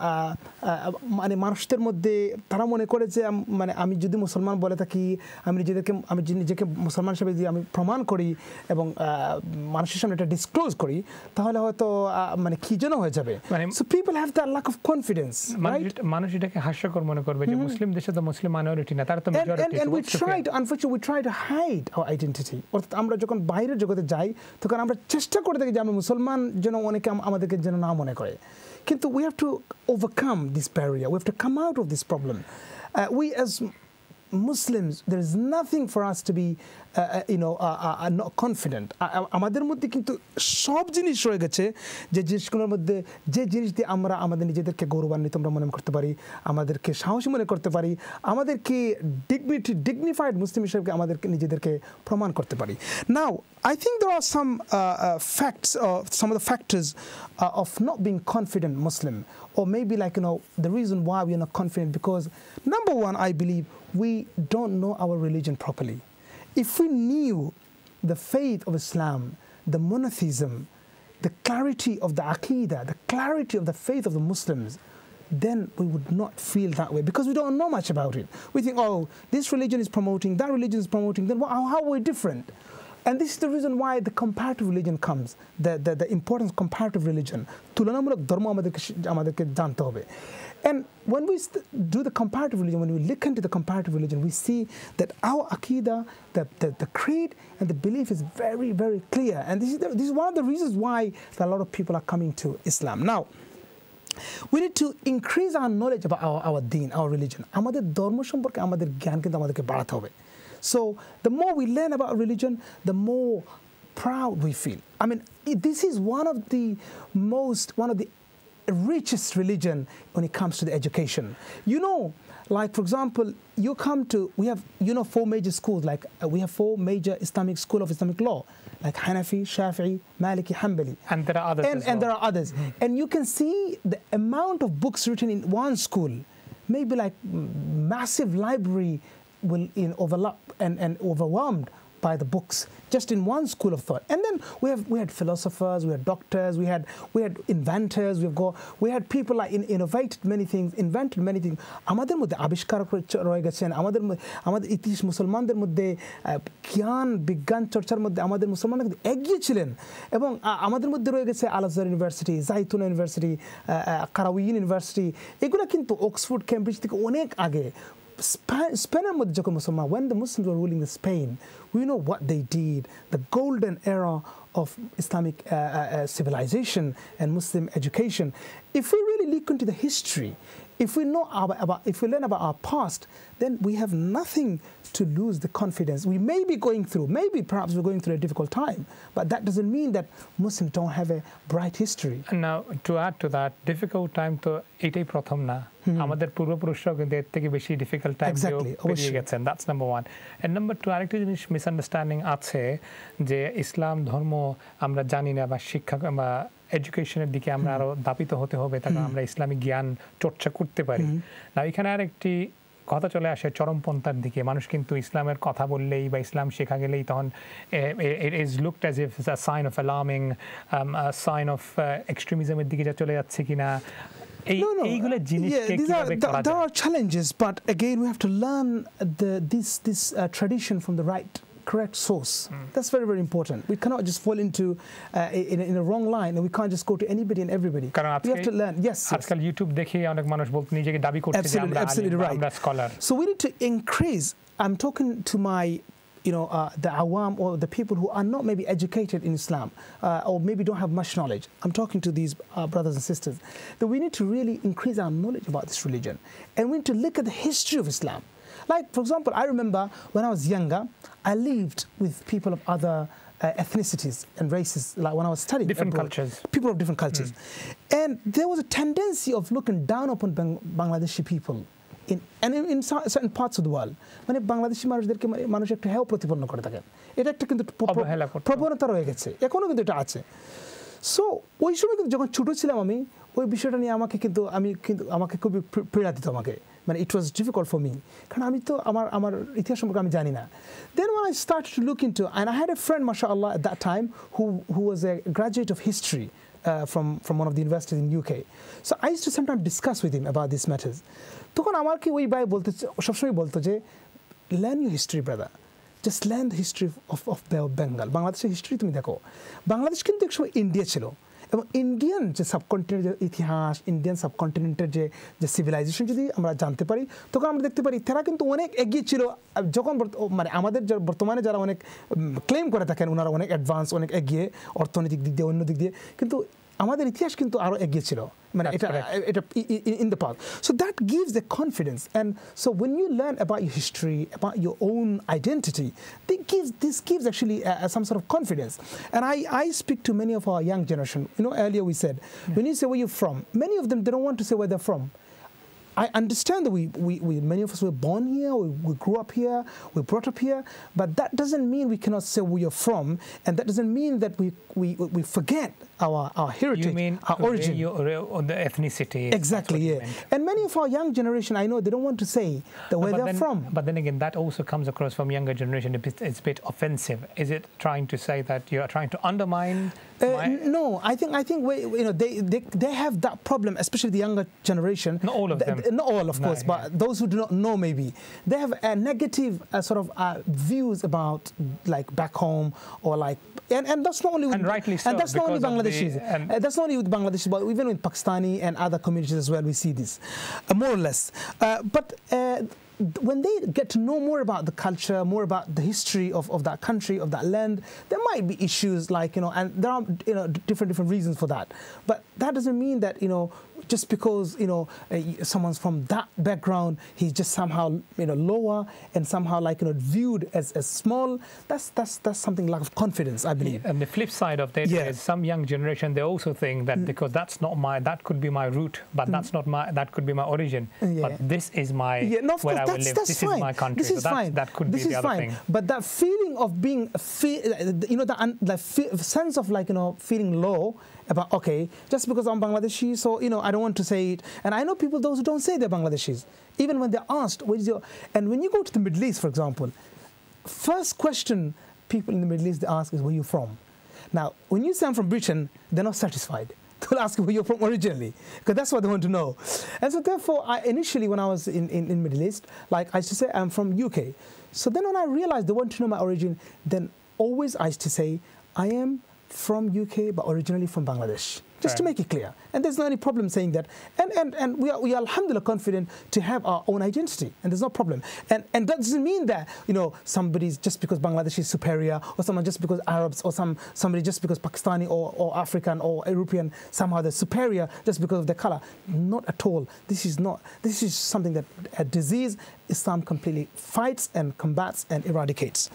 মানে মানুষদের মধ্যে তারা মনে করে যে মানে আমি যদি মুসলমান বলে থাকি আমি নিজেদেরকে আমি নিজেকে মুসলমান হিসেবে যদি আমি প্রমাণ করি এবং মানুষের সামনে এটা ডিসক্লোজ করি তাহলে হয়তো মানে কি যেন হয়ে যাবে। মানে- so people have that lack of confidence মানুষ মানুষ এটাকে হাস্যকর মনে করবে যে মুসলিম দেশে তো মুসলিম মাইনরিটি না তারা তো majority we try to unfortunately we try to hide our identity. অর্থাৎ আমরা যখন বাইরের জগতে যাই তখন আমরা চেষ্টা করে থাকি যে আমরা মুসলমান যেন অনেকে আমাদেরকে যেন না মনে করে। Kintu, we have to overcome this barrier. We have to come out of this problem. Uh, we as Muslims there is nothing for us to be you know confident আমাদের মধ্যে কিন্তু সব জিনিস রয়ে গেছে যে জিনিসগুলোর মধ্যে, যে জিনিস দিয়ে আমরা আমাদের নিজেদেরকে গৌরবান্বিত আমরা মনে করতে পারি, আমাদেরকে সাহসী মনে করতে পারি, আমাদেরকে ডিগনিটি ডিগনিফাইড মুসলিম হিসেবে আমাদেরকে নিজেদেরকে প্রমাণ করতে পারি। Now I think the are some facts some of the factors of not being confident Muslim O maybe like you know the the why uh, why are not confident because number one I believe we don't know our religion properly. If we knew the faith of Islam, the monotheism, the clarity of the aqidah, the clarity of the faith of the Muslims, then we would not feel that way because we don't know much about it. We think, oh, this religion is promoting, that religion is promoting, then how, how are we different? And this is the reason why the comparative religion comes, the, the, the importance of comparative religion. তুলনামূলক ধর্ম আমাদেরকে she- আমাদেরকে জানতে হবে And when we st- do the comparative religion, when we look into the comparative religion, we see that our aqidah, the, the, the creed, and the belief is very, very clear. And this is, the, this is one of the reasons why that a lot of people are coming to Islam. Now, we need to increase our knowledge about our, our deen, our religion. আমাদের ধর্ম সম্পর্কে আমাদের জ্ঞান কিন্তু আমাদেরকে বাড়াতে হবে so the more we learn about religion, the more proud we feel. I mean, this is one of the most, one of the richest religion when it comes to the education. You know, like for example, you come to, we have, you know, four major schools, like uh, we have four major Islamic school of Islamic law, like Hanafi, Shafi'i, Maliki, Hanbali And there are others and, and there are others. And you can see the amount of books written in one school, maybe like mm, massive library will in overlap and, and overwhelmed by the books just in one school of thought. And then we have we had philosophers, we had doctors, we had we had inventors, we've got we had people like in, innovated many things, invented many things. আমাদের মধ্যে আবিষ্কার করে চ- রয়ে গেছেন আমাদের মধ্যে- আমাদের ইতিহাস মুসলমানদের মধ্যে আহ, জ্ঞান বিজ্ঞান চর্চার মধ্যে আমাদের মুসলমানরা কিন্তু এগিয়ে ছিলেন এবং আ- আমাদের মধ্যে রয়ে গেছে আল আজহার university Jaituna university Qarawiyyin university এগুলো কিন্তু অক্সফোর্ড ক্যামব্রিজ থেকে অনেক আগে Spain, Spain and with when the Muslims were ruling Spain, we know what they did. The golden era of Islamic uh, uh, uh civilization and Muslim education. If we really look into the history, if we know our, about if we learn about our past then we have nothing to lose the confidence we may be going through maybe perhaps we're going through a difficult time but that doesn't mean that Muslims don't have a bright history And now to add to that difficult time তো এটাই প্রথম না আমাদের পূর্বপুরুষরাও কিন্তু এর থেকে বেশি difficult time Exactly, পেরিয়ে অবশ্যই। গেছেন that's number one and number two আরেকটা জিনিস মিসআন্ডারস্ট্যান্ডিং আছে যে ইসলাম ধর্ম আমরা জানি না বা শিক্ষা বা এডুকেশনের দিকে আমরা আরও দাপিত হতে হবে তাকে আমরা ইসলামিক জ্ঞান চর্চা করতে পারি। না এখানে আরেকটি কথা চলে আসে চরমপন্থার দিকে। মানুষ কিন্তু ইসলামের কথা বললেই বা ইসলাম শেখা গেলেই তখন it is looked as if sign of alarming sign of এক্সট্রিমিজমের দিকে যা চলে যাচ্ছে কিনা। এই এইগুলো জিনিসকে these are, কীভাবে there, are challenges, but again, we have to learn the, this, this uh, tradition from the right, correct source. That's very, very important. We cannot just fall into uh, in, a, in a wrong line, and we can't just go to anybody and everybody. কারণ we have আজকে to learn. Yes, yes. আজকাল YouTube দেখে অনেক মানুষ বলতে নিজেকে দাবি করছে যে Absolutely, আমরা absolutely আলিম বা right. আমরা scholar So we need to increase. I'm talking to my, you know, uh, the awam or the people who are not maybe educated in Islam uh, or maybe don't have much knowledge. I'm talking to these uh, brothers and sisters that we need to really increase our knowledge about this religion, and we need to look at the history of Islam. Like, for example, I remember when I was younger, I lived with people of other uh, ethnicities and races. Like when I was studying Different abroad. cultures. people of different cultures. And there was a tendency of looking down upon Bang- Bangladeshi people. In, and in, in cer- certain parts of the world মানে বাংলাদেশি মানুষদেরকে মানে মানুষ একটু হেয় প্রতিপন্ন করে থাকেন এটা একটা কিন্তু প্র- প্র- অবহেলা করতো। প্রবণতা রয়ে গেছে এখনো কিন্তু এটা আছে সো ওই সময় কিন্তু যখন ছোট ছিলাম আমি ওই বিষয়টা নিয়ে আমাকে কিন্তু, আমি কিন্তু, আমাকে খুবই পীড়া দিত আমাকে। মানে it was difficult for me কারণ আমি তো আমার আমার ইতিহাস সম্পর্কে আমি জানি না। Then one I start to look into and I had a friend martial Allah that time who who was a graduate of history from from one of the universities in UK so I to sometime discuss with him about this matters তখন আমার কি ওই বাই বলতে, সবসময় বলতো যে learn you history brother just learn the history of of the of Bengal বাংলাদেশের হিস্ট্রি তুমি দেখো। বাংলাদেশ কিন্তু একসময় ইন্ডিয়া ছিল। এবং ইন্ডিয়ান যে সাবকন্টিনেন্টের ইতিহাস ইন্ডিয়ান সাবকন্টিনেন্টের যে যে সিভিলাইজেশন যদি আমরা জানতে পারি, তখন আমরা দেখতে পারি তারা কিন্তু অনেক এগিয়ে ছিল। যখন মানে আমাদের বর্তমানে যারা অনেক ক্লেম করে থাকেন ওনারা অনেক অ্যাডভান্স অনেক এগিয়ে অর্থনৈতিক দিক দিয়ে, অন্য দিক দিয়ে। কিন্তু আমাদের ইতিহাস কিন্তু আরও এগিয়ে ছিল মানে এটা এটা in the past so that gives a confidence and so when you learn about your history about your own identity this gives this gives actually uh, some sort of confidence and I, I speak to many of our young generation you know earlier we said yeah. when you say where you're from many of them they don't want to say where they're from I understand that we, we, we, many of us were born here, we, we, grew up here, we brought up here, but that doesn't mean we cannot say where you're from, and that doesn't mean that we, we, we forget our, our heritage, you mean our origin. You, the ethnicity. Exactly, yeah. And many of our young generation, I know, they don't want to say the where they're then, from. But then again, that also comes across from younger generation. It's a bit offensive. Is it trying to say that you are trying to undermine? Uh, no, I think I think we, you know they, they they have that problem, especially the younger generation. Not all of them. Not all, of no, course, but those who do not know, maybe they have a negative uh, sort of uh, views about like back home or like and, and that's not only with, and rightly so, and that's not only Bangladeshis. Um, uh, that's not only with Bangladeshis, but even with Pakistani and other communities as well. We see this, uh, more or less. Uh, but uh, when they get to know more about the culture, more about the history of, of that country, of that land, there might be issues like, you know, and there are, you know, different, different reasons for that. But that doesn't mean that, you know, just because you know uh, someone's from that background, he's just somehow you know lower and somehow like you know viewed as, as small. That's that's that's something lack of confidence, I believe. And the flip side of that yeah. is some young generation they also think that mm. because that's not my that could be my root, but mm. that's not my that could be my origin. Yeah. But this is my yeah, no, where course, I will live. This fine. is my country. This is so fine. That could this be the other fine. thing. But that feeling of being, you know, the, the sense of like you know feeling low about, okay, just because I'm Bangladeshi, so, you know, I don't want to say it. And I know people, those who don't say they're Bangladeshis, even when they're asked, what is your, and when you go to the Middle East, for example, first question people in the Middle East ask is, where you from? Now, when you say I'm from Britain, they're not satisfied. They'll ask you where you're from originally, because that's what they want to know. And so therefore, I, initially when I was in, in, in Middle East, like I used to say, I'm from UK. So then when I realized they want to know my origin, then always I used to say, I am from UK but originally from Bangladesh. Just right. to make it clear. And there's no any problem saying that. And, and, and we, are, we are, alhamdulillah, confident to have our own identity. And there's no problem. And, and that doesn't mean that, you know, somebody's just because Bangladesh is superior or someone just because Arabs or some, somebody just because Pakistani or, or African or European, somehow they're superior just because of their color. Not at all. This is not, this is something that a disease Islam completely fights and combats and eradicates.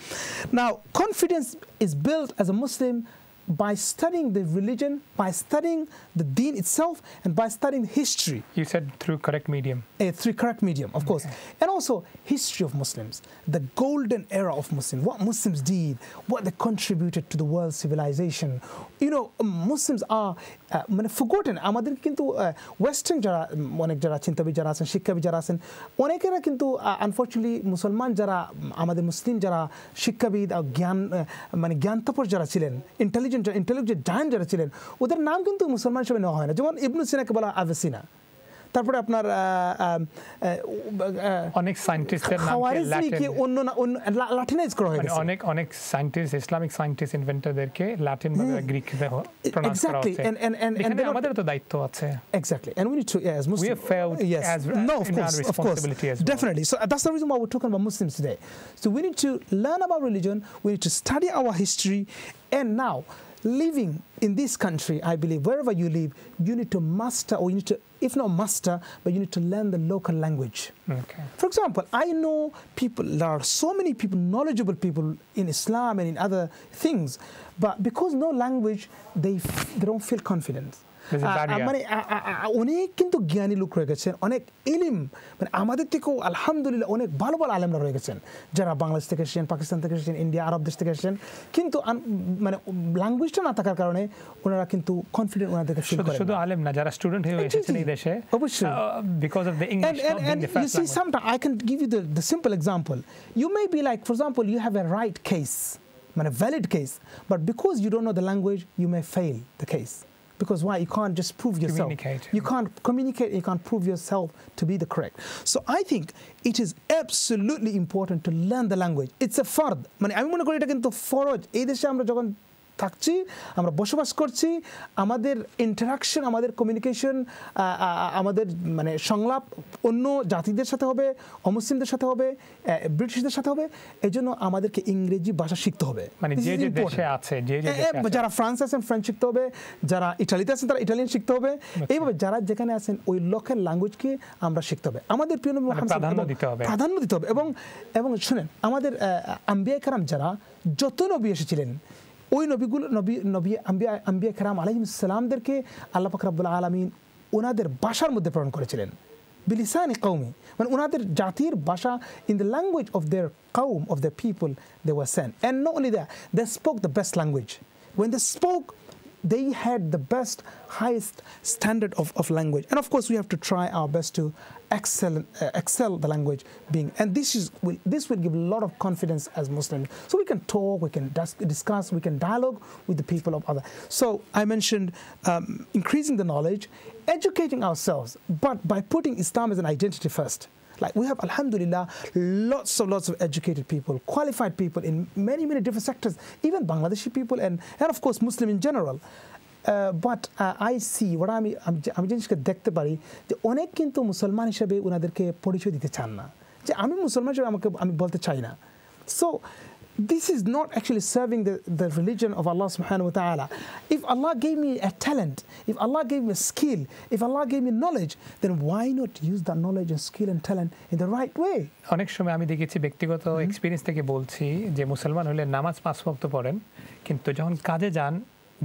Now, confidence is built as a Muslim by studying the religion, by studying the deen itself, and by studying history. You said through correct medium. Uh, through correct medium, of okay. course. And also history of Muslims, the golden era of Muslims, what Muslims did, what they contributed to the world's civilization. You know, Muslims are মানে forgotten আমাদের কিন্তু western যারা অনেক যারা চিন্তাবিদ যারা আছেন শিক্ষাবিদ যারা আছেন অনেকেরা কিন্তু আনফর্চুনেটলি মুসলমান যারা আমাদের মুসলিম যারা শিক্ষাবিদ জ্ঞান মানে জ্ঞানতাপর যারা ছিলেন ইন্টেলিজেন্ট Intelligent intelligent জায়ান যারা ছিলেন, ওদের নাম কিন্তু মুসলমান হিসেবে নেওয়া হয় না। যেমন ইবনু সিনাকে বলা আভেসিনা তারপরে আপনার অনেক সায়েন্টিস্টের নামকে অন্য লাটিনাইজ করা হয়েছে মানে অনেক অনেক সায়েন্টিস্ট ইসলামিক সায়েন্টিস্ট ইনভেন্টরদেরকে লাটিন ভাবে গ্রিক প্রনাউন্স করা হচ্ছে এন্ড এন্ড এন্ড আমাদের তো দায়িত্ব আছে exactly and we need two yes Muslim, we have failed yes as no of course of course well. definitely so that's the reason why we're talking about Muslims today so we need to learn about religion we need to study our history and now living in this country, I believe, wherever you live, you need to master or you need to if not master, but you need to learn the local language. Okay. For example, I know people, there are so many people, knowledgeable people in Islam and in other things, but because no language, they, they don't feel confident. মানে অনেক কিন্তু জ্ঞানী লোক রয়ে গেছেন অনেক ইলিম মানে আমাদের থেকেও আলহামদুলিল্লাহ অনেক ভালো ভালো আলেমরা রয়ে গেছেন। যারা বাংলাদেশ থেকে এসেছেন পাকিস্তান থেকে এসেছেন ইন্ডিয়া আরব দেশ থেকে এসেছেন কিন্তু মানে ল্যাঙ্গুয়েজটা না থাকার কারণে ওনারা কিন্তু কনফিডেন্ট ওনাদেরকে ফিল করেন শুধু আলেম না যারা স্টুডেন্ট হয়ে এসেছেন এই দেশে অবশ্যই। Because of the English and, and, and you see sometimes I can give you the, the simple example. You may be like for example you have a right case a valid case but because you don't know the language you may fail the case. Because why? You can't just prove yourself. Communicate. You can't communicate. You can't prove yourself to be the correct. So I think it is absolutely important to learn the language. It's a fard. মানে আমি মনে করি এটা কিন্তু ফরজ এই দেশে আমরা যখন থাকছি আমরা বসবাস করছি আমাদের ইন্টারাকশন আমাদের কমিউনিকেশন আমাদের মানে সংলাপ অন্য জাতিদের সাথে হবে অমুসলিমদের সাথে হবে ব্রিটিশদের সাথে হবে এই জন্য আমাদেরকে ইংরেজি ভাষা শিখতে হবে। মানে যে যে দেশে আছে যে। যারা ফ্রান্স আছেন ফ্রেঞ্চ শিখতে হবে যারা ইটালিতে আছেন তারা ইটালিয়ান শিখতে হবে। এইভাবে যারা যেখানে আছেন ওই লোকের ল্যাঙ্গুয়েজকে আমরা শিখতে হবে। আমাদের প্রিয় নবী প্রাধান্য এবং- দিতে হবে। প্রাধান্য দিতে হবে এবং এবং শুনেন আমাদের আম্বিয়া কারাম যারা যত নবী এসেছিলেন ওই নবীগুলো নবী নবী আম্বিয়া আম্বিয়া কারাম আলহিমসালামদেরকে আল্লাহ পাক রাব্বুল আলমিন ওনাদের ভাষার মধ্যে প্রেরণ করেছিলেন বিলিসানি কৌমি মানে ওনাদের জাতির ভাষা in the language of their কৌম of the people they were sent and not only that they spoke the best language when they spoke they had the best highest standard of, of language. And of course we have to try our best to excel uh, excel the language being. And this is will, this will give a lot of confidence as muslims so we can talk we can dis- discuss we can dialogue with the people of other. So i mentioned um, increasing the knowledge educating ourselves but by putting islam as an identity first like we have, alhamdulillah, lots of lots of educated people, qualified people in many, many different sectors, even Bangladeshi people and, and of course Muslim in general. Uh, but uh, I see what আমি আমি যে- আমি জিনিসকে দেখতে পারি যে অনেক কিন্তু মুসলমান হিসেবে ওনাদেরকে পরিচয় দিতে চান না যে আমি মুসলমান হিসেবে আমাকে আমি বলতে চাই না so this is not actually serving the, the religion of Allah subhanahu wa ta'ala. If Allah gave me a talent, if Allah gave me a skill, if Allah gave me knowledge, then why not use that knowledge and skill and talent in the right way? অনেক সময় আমি দেখেছি ব্যক্তিগত experience থেকে বলছি যে মুসলমান হলে নামাজ পাঁচ ওয়াক্ত পড়েন কিন্তু যখন কাজে যান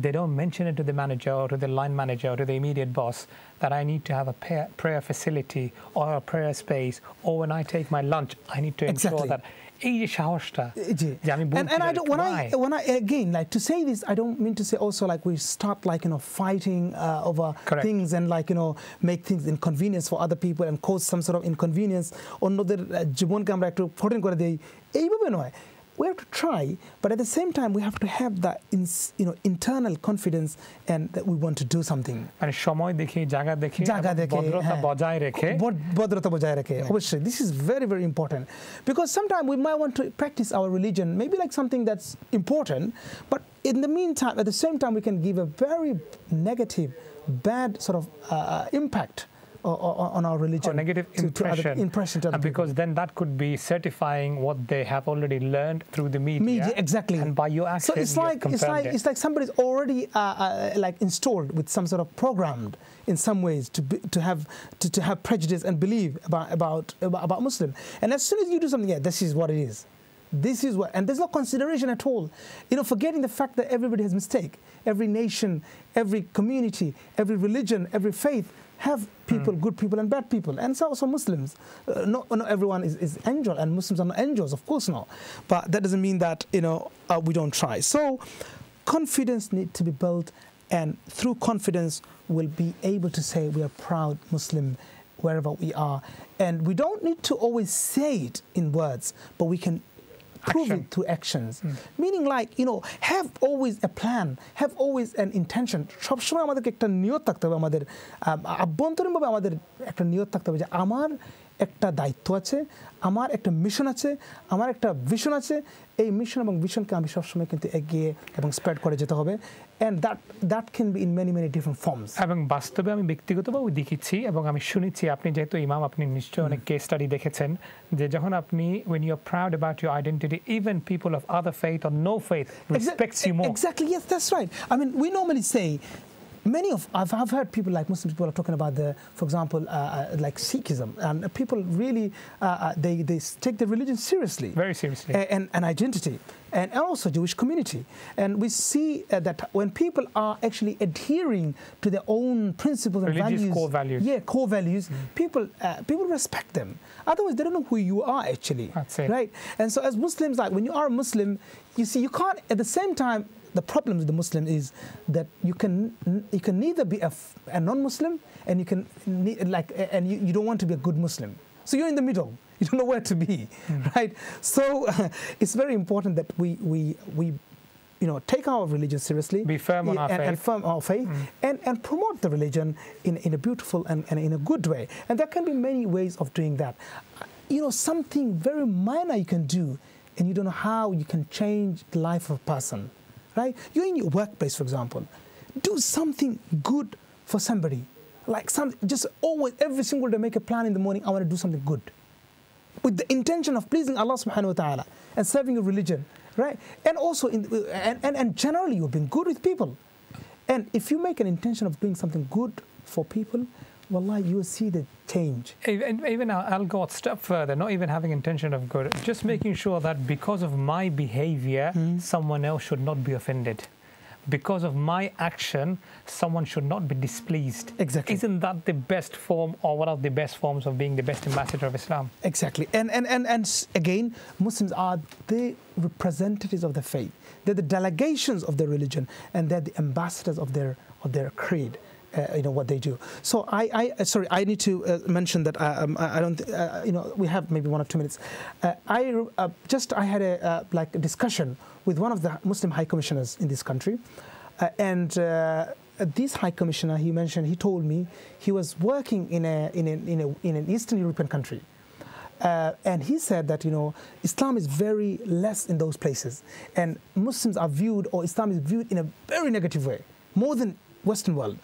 they don't mention it to the manager or to the line manager or to the immediate boss that I need to have a prayer, prayer facility or a prayer space or when I take my lunch I need to ensure Exactly. that এই যে সাহসটা জি। যে আমি and, বলতে and I পারি, don't, when why? I when I again like to say this, I don't mean to say also like we start like you know fighting uh, over Correct. things and like you know make things inconvenience for other people and cause some sort of inconvenience. অন্যদের আহ, জীবনকে আমরা একটু কঠিন করে দেই এইভাবে নয় we have to try, but at the same time, we have to have that ins- you know, internal confidence and that we want to do something. মানে সময় দেখে জায়গা দেখে জায়গা এবং দেখে ভদ্রতা হ্যাঁ। বজায় রেখে ভদ- ভদ্রতা বজায় রেখে অবশ্যই this is very very important because sometimes we might want to practice our religion maybe like something that's important but in the meantime at the same time we can give a very negative bad sort of uh, impact o- o- on our religion or negative to- to other- impression, impression to because then that could be certifying what they have already learned through the media. Media, exactly. And by your action, So it's like it's like it. it's like somebody's already uh, uh, like installed with some sort of programmed in some ways to be, to have to, to have prejudice and believe about, about about about Muslim. And as soon as you do something, yeah, this is what it is. This is what, and there's no consideration at all. You know, forgetting the fact that everybody has mistake. Every nation, every community, every religion, every faith have people, good people and bad people, and so also Muslims. Uh, not, not everyone is, is angel, and Muslims are not angels, of course not. But that doesn't mean that you know uh, we don't try. So confidence need to be built, and through confidence, we'll be able to say we are proud Muslim wherever we are, and we don't need to always say it in words, but we can prove Action. it through actions. mm. Meaning like, you know, have always a plan, have always an intention. সবসময় আমাদেরকে একটা নিয়ত থাকতে হবে আমাদের আম, আভ্যন্তরীণভাবে আমাদের একটা নিয়ত থাকতে হবে যে আমার একটা দায়িত্ব আছে আমার একটা মিশন আছে আমার একটা ভিশন আছে। এই মিশন এবং ভিশনকে আমি সবসময় কিন্তু এগিয়ে এবং স্প্রেড করে যেতে হবে। And that that can be in many many different forms এবং বাস্তবে আমি ব্যক্তিগতভাবে দেখেছি এবং আমি শুনেছি আপনি যেহেতু ইমাম আপনি নিশ্চয়ই অনেক কেস স্টাডি দেখেছেন যে যখন আপনি when you are proud about your identity even people of other faith or no faith respects you more. Exactly, yes, that's right. I mean, we normally say, many of, I've, I've heard people like Muslim people are talking about the, for example, uh, uh, like Sikhism, and people really, uh, uh, they, they take the religion seriously. very seriously and, and identity and also Jewish community. And we see uh, that when people are actually adhering to their own principles and Religious values, core values. yeah, core values, people uh, people respect them. Otherwise, they don't know who you are actually, That's it. right? And so, as Muslims, like when you are a Muslim, you see, you can't at the same time. The problem with the Muslim is that you can you can neither be a non-Muslim and you can like and you, you don't want to be a good Muslim. So you're in the middle. You don't know where to be, right? So it's very important that we we we you know, take our religion seriously, Be firm on our and, and faith. Mm. firm our faith, and, and promote the religion in, in a beautiful and, and in a good way. And there can be many ways of doing that. You know, something very minor you can do, and you don't know how you can change the life of a person, right? You're in your workplace, for example. Do something good for somebody. Like some, just always, every single day, make a plan in the morning. I want to do something good with the intention of pleasing Allah subhanahu wa ta'ala and serving your religion, right? And also, in, and, and, and generally, you've been good with people. And if you make an intention of doing something good for people, wallahi, you will see the change. Even, even I'll go a step further, not even having intention of good, just making sure that because of my behavior, hmm. someone else should not be offended. Because of my action, someone should not be displeased. Exactly. Isn't that the best form or one of the best forms of being the best ambassador of Islam? Exactly. And, and, and, and again, Muslims are the representatives of the faith. They're the delegations of their religion and they're the ambassadors of their, of their creed. Uh, you know what they do. So I, I uh, sorry, I need to uh, mention that um, I don't, you know, we have maybe one or two minutes. I just I had a like a discussion with one of the Muslim high commissioners in this country, and this high commissioner he mentioned he told me he was working in a in a, in, a, in an Eastern European country. Uh, and he said that you know Islam is very less in those places, and Muslims are viewed or Islam is viewed in a very negative way, more than Western world.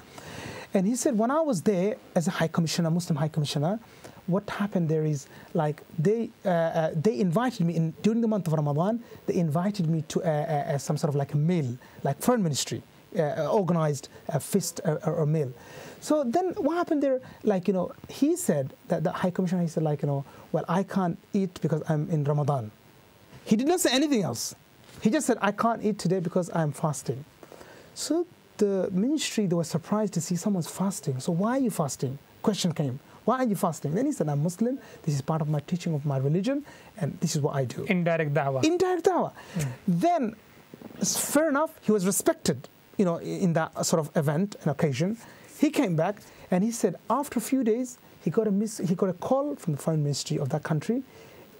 And he said when I was there as a high commissioner, Muslim high commissioner, what happened there is like they uh, uh, they invited me in during the month of Ramadan. They invited me to uh, uh, uh, some sort of like a meal, like foreign ministry uh, organized a feast or, or a meal. So then what happened there? Like, you know, he said that the High Commissioner, he said, like, you know, well, I can't eat because I'm in Ramadan. He did not say anything else. He just said, I can't eat today because I'm fasting. So the ministry, they were surprised to see someone's fasting. So why are you fasting? Question came. Why are you fasting? Then he said, I'm Muslim. This is part of my teaching of my religion, and this is what I do Indirect da'wah. indirect dawah. Hmm. Then, fair enough, he was respected, you know, in that sort of event and occasion. He came back and he said after a few days he got a miss, he got a call from the foreign ministry of that country,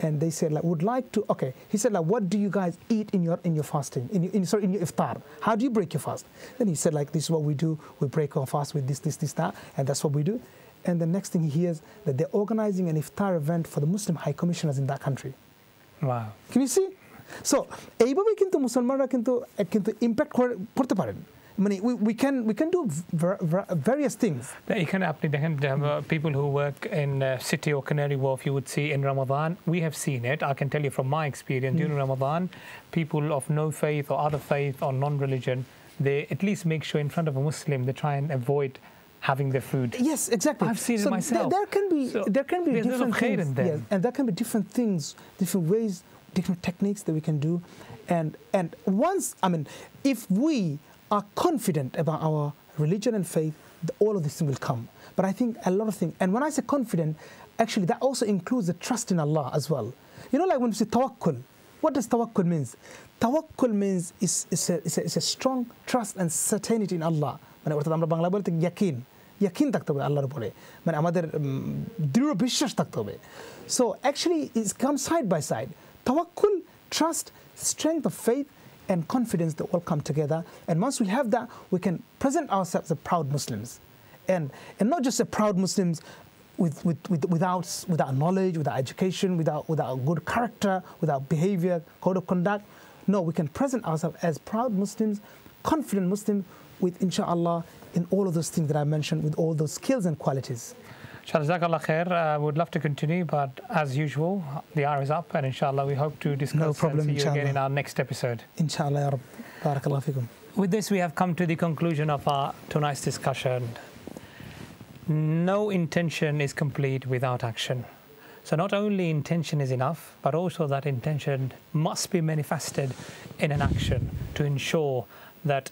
and they said like would like to okay. He said like what do you guys eat in your in your fasting in your, in, sorry in your iftar? How do you break your fast? Then he said like this is what we do. We break our fast with this this this that, and that's what we do. And the next thing he hears that they're organizing an iftar event for the Muslim high commissioners in that country. Wow. Can you see? So এইভাবে কিন্তু মুসলমানরা কিন্তু কিন্তু impact করতে পারেন মানে we, we can we can do ver, ver, various things এখানে আপনি দেখেন যে, uh, people who work in uh, City or Canary Wharf, you would see in Ramadan, we have seen it. I can tell you from my experience during Ramadan, people of no faith or other faith or non-religion, they at least make sure in front of a Muslim they try and avoid having their food. yes exactly I've seen it so there- myself. there, can be So there can be there's a lot of different khair things in them. yes, and there can be different things different ways different techniques that we can do and and once i mean if we are confident about our religion and faith the- all of this will come but i think a lot of things and when i say confident actually that also includes the trust in allah as well you know like when we say tawakkul what does tawakkul means tawakkul means is, is, a, is, a, is a strong trust and certainty in allah মানে অর্থাৎ আমরা বাংলা বলতে ইয়াকিন ইয়াকিন থাকতে হবে আল্লাহর উপরে মানে আমাদের উম, দৃঢ় বিশ্বাস থাকতে হবে so actually it's come side by side তাওয়াক্কুল trust strength of faith and confidence that all come together and once we have that we can present ourselves as proud muslims and and not just a proud muslims with, with, with, without, without knowledge, without education, without, without good character, without behavior, code of conduct. No, we can present ourselves as proud Muslims, confident Muslims, with inshallah in all of those things that I mentioned, with all those skills and qualities. Jazakallah khair. Uh, would love to continue, but as usual, the hour is up, and inshallah, we hope to discuss problem, and see you again in our next episode. Inshallah, ya. Barakallah fikum. With this, we have come to the conclusion of our tonight's discussion. No intention is complete without action. So, not only intention is enough, but also that intention must be manifested in an action to ensure that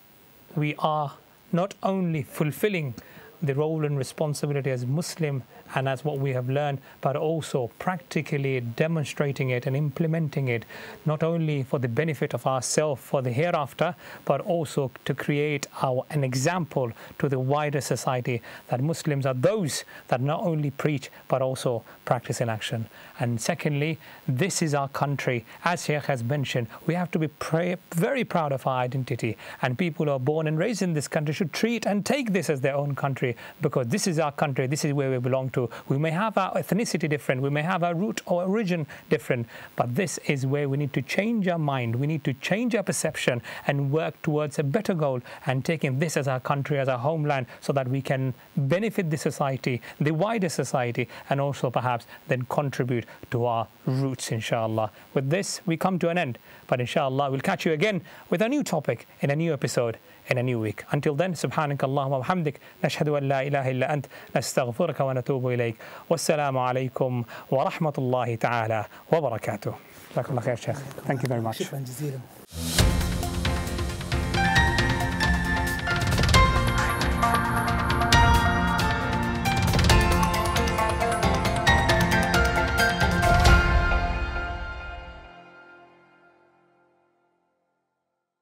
we are not only fulfilling the role and responsibility as Muslim and as what we have learned, but also practically demonstrating it and implementing it, not only for the benefit of ourselves for the hereafter, but also to create our, an example to the wider society that Muslims are those that not only preach but also practice in action. And secondly, this is our country. As Sheikh has mentioned, we have to be very proud of our identity. And people who are born and raised in this country should treat and take this as their own country because this is our country, this is where we belong to. We may have our ethnicity different, we may have our root or origin different, but this is where we need to change our mind, we need to change our perception and work towards a better goal and taking this as our country, as our homeland, so that we can benefit the society, the wider society, and also perhaps then contribute to our roots, inshallah. With this, we come to an end, but inshallah, we'll catch you again with a new topic in a new episode in a new week. Until then, سبحانك اللهم وبحمدك نشهد أن لا إله إلا أنت نستغفرك ونتوب إليك والسلام عليكم ورحمة الله تعالى وبركاته. جزاك الله خير شيخ. Thank you very much. شكرا جزيلا